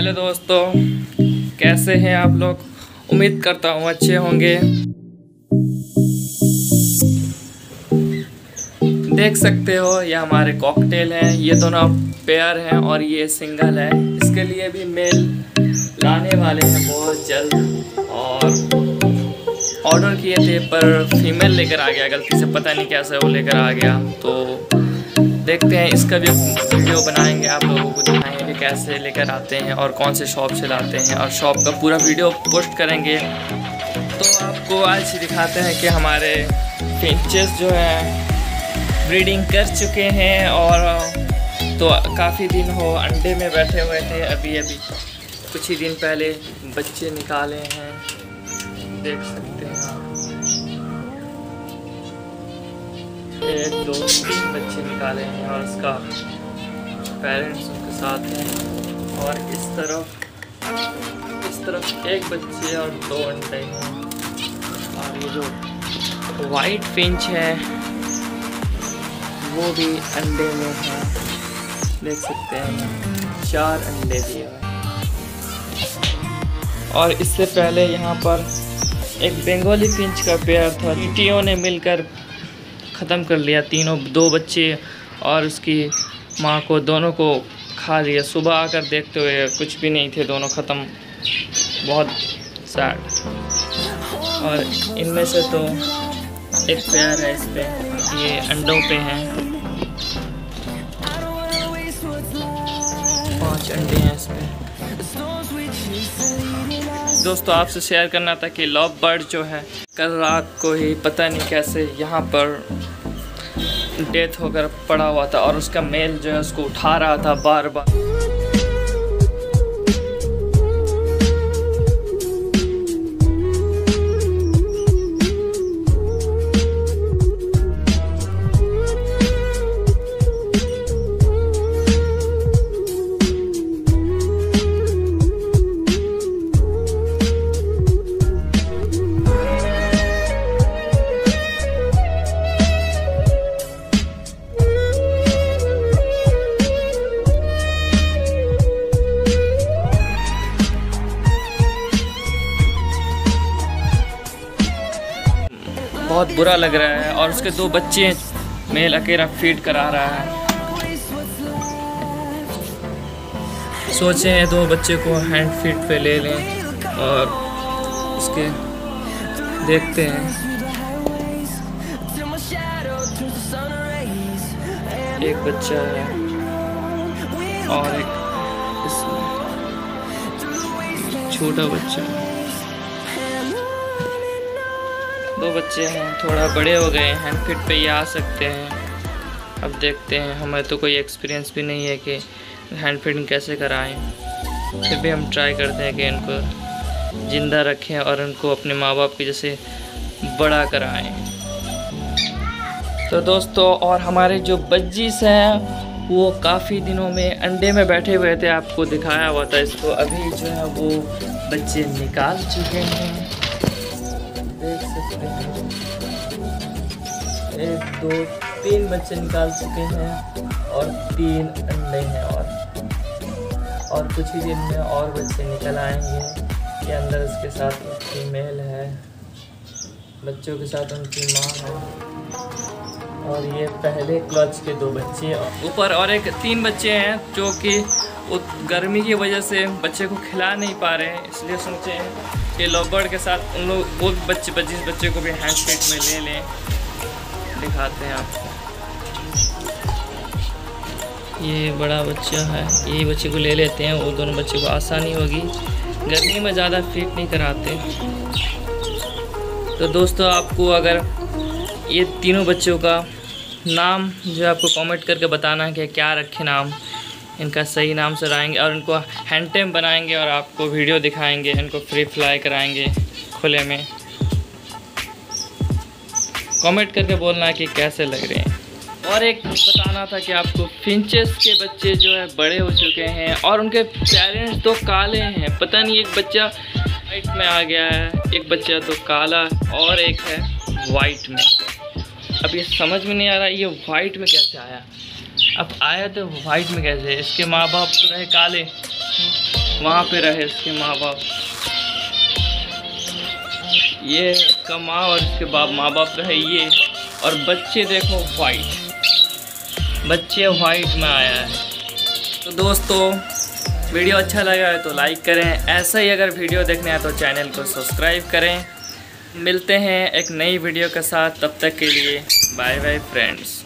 Hello दोस्तों, कैसे हैं आप लोग? उम्मीद करता हूँ अच्छे होंगे। देख सकते हो, ये हमारे कॉकटेल हैं, ये दोनों पेयर हैं और ये सिंगल है। इसके लिए भी मेल लाने वाले हैं बहुत जल्द। और ऑर्डर किए थे पर फीमेल लेकर आ गया, गलती से पता नहीं कैसे वो लेकर आ गया। तो देखते हैं इसका भी वीडियो बनाएँगे आप लोगों को, दिखाएँगे कैसे लेकर आते हैं और कौन से शॉप से लाते हैं और शॉप का पूरा वीडियो पोस्ट करेंगे। तो आपको आज दिखाते हैं कि हमारे फिंचेस जो हैं ब्रीडिंग कर चुके हैं और तो काफ़ी दिन हो अंडे में बैठे हुए थे अभी अभी कुछ ही दिन पहले बच्चे निकाले हैं, देख सकते हैं एक, दो, तीन बच्चे निकाले हैं और उसका पेरेंट्स उनके साथ हैं। और इस तरफ़ इस तरफ़ एक बच्चे और दो अंडे हैं। और ये जो वाइट फिंच है, वो भी अंडे में है। देख सकते हैं चार अंडे दिए और इससे पहले यहाँ पर एक बंगाली फिंच का पेयर था। चीटियों ने मिलकर ख़त्म कर लिया। तीनों, दो बच्चे और उसकी माँ को, दोनों को खा लिया। सुबह आकर देखते हुए कुछ भी नहीं थे, दोनों ख़त्म। बहुत सैड और इनमें से तो एक प्यार है इस पर ये अंडों पे हैं। पाँच अंडे हैं इस पर दोस्तों, आपसे शेयर करना था कि लव बर्ड जो है, कल रात को ही पता नहीं कैसे यहाँ पर डेथ होकर पड़ा हुआ था और उसका मेल जो है उसको उठा रहा था बार बार बहुत बुरा लग रहा है और उसके दो बच्चे मेल अकेला फ़ीड करा रहा है। सोचे हैं दो बच्चे को हैंड फ़ीड पे ले लें और उसके देखते हैं। एक बच्चा है और एक छोटा बच्चा है। दो बच्चे हैं, थोड़ा बड़े हो गए हैं फिट पे ही आ सकते हैं। अब देखते हैं, हमें तो कोई एक्सपीरियंस भी नहीं है कि हैंड फिटिंग कैसे कराएँ। फिर भी हम ट्राई करते हैं कि इनको ज़िंदा रखें और इनको अपने माँ बाप के जैसे बड़ा कराएँ। तो दोस्तों, और हमारे जो बज्जिस हैं, वो काफ़ी दिनों में अंडे में बैठे हुए थे, आपको दिखाया हुआ था इसको। अभी जो है वो बच्चे निकाल चुके हैं। सकते हैं एक, दो, तीन बच्चे निकाल चुके हैं और तीन अंडे हैं और। और कुछ ही दिन में और बच्चे निकल आएँगे के अंदर इसके साथ फीमेल है, बच्चों के साथ उनकी माँ है। और ये पहले क्लच के दो बच्चे ऊपर और एक तीन बच्चे हैं जो कि गर्मी की वजह से बच्चे को खिला नहीं पा रहे हैं, इसलिए सोचे हैं कि लोबर्ड के साथ उन लोग, वो बच्चे, जिस बच्चे को भी हैंड फीट में ले लें, दिखाते हैं आपको। ये बड़ा बच्चा है, ये बच्चे को ले लेते हैं, वो दोनों बच्चे को आसानी होगी। गर्मी में ज़्यादा फिट नहीं कराते। तो दोस्तों, आपको अगर ये तीनों बच्चों का नाम जो है आपको कमेंट करके बताना है कि क्या रखे नाम। इनका सही नाम से लाएँगे और इनको हैंड टेम बनाएँगे और आपको वीडियो दिखाएँगे, इनको फ्री फ्लाई कराएँगे खुले में। कमेंट करके बोलना है कि कैसे लग रहे हैं। और एक बताना था कि आपको फिंचेस के बच्चे जो है, बड़े हो चुके हैं और उनके पेरेंट्स तो काले हैं। पता नहीं, एक बच्चा वाइट में आ गया है, एक बच्चा तो काला और एक है वाइट में। अब ये समझ में नहीं आ रहा, ये वाइट में कैसे आया? अब आया तो वाइट में कैसे? इसके माँ बाप तो रहे काले। वहाँ पे रहे इसके माँ बाप ये इसका माँ और इसके बाप माँ बाप रहे ये। और बच्चे देखो वाइट बच्चे वाइट में आया है। तो दोस्तों, वीडियो अच्छा लगा है तो लाइक करें। ऐसा ही अगर वीडियो देखने हैं तो चैनल को सब्सक्राइब करें। मिलते हैं एक नई वीडियो के साथ। तब तक के लिए बाय बाय फ्रेंड्स